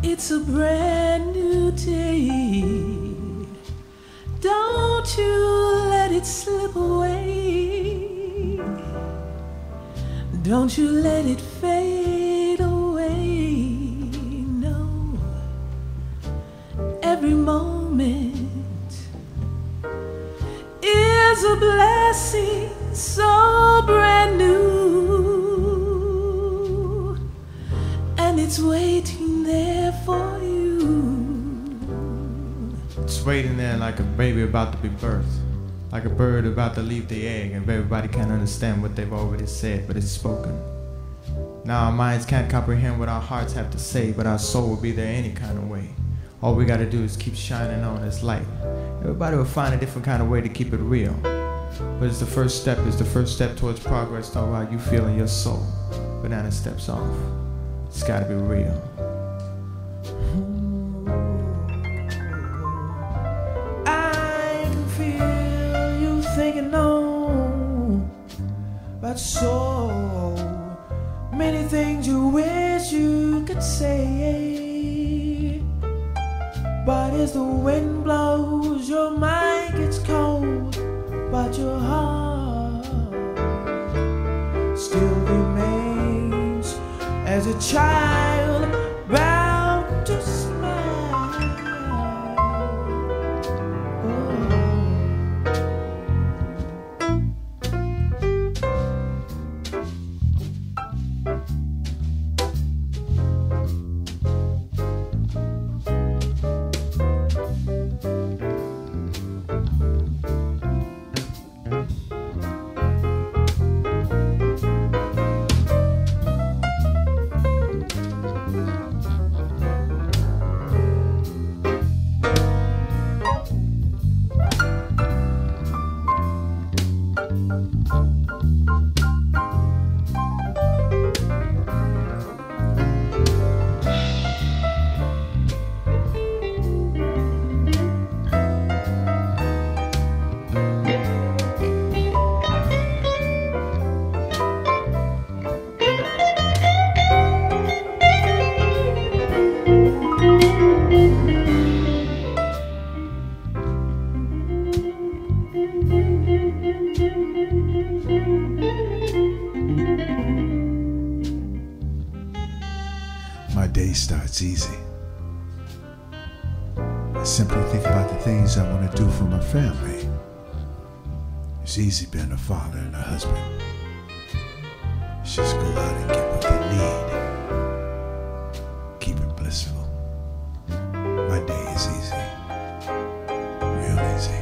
It's a brand new day. Don't you let it slip away. Don't you let it fade away. No. Every moment is a blessing so Waiting there like a baby about to be birthed, like a bird about to leave the egg, and everybody can't understand what they've already said, but it's spoken. Now our minds can't comprehend what our hearts have to say, but our soul will be there any kind of way. All we gotta do is keep shining on this light. Everybody will find a different kind of way to keep it real. But it's the first step, it's the first step towards progress, talk about you feeling your soul. Banana steps off. It's gotta be real. About so many things you wish you could say. But as the wind blows, your mind gets cold, but your heart still remains as a child My starts easy. I simply think about the things I want to do for my family. It's easy being a father and a husband. It's just go out and get what they need. Keep it blissful. My day is easy. Real easy.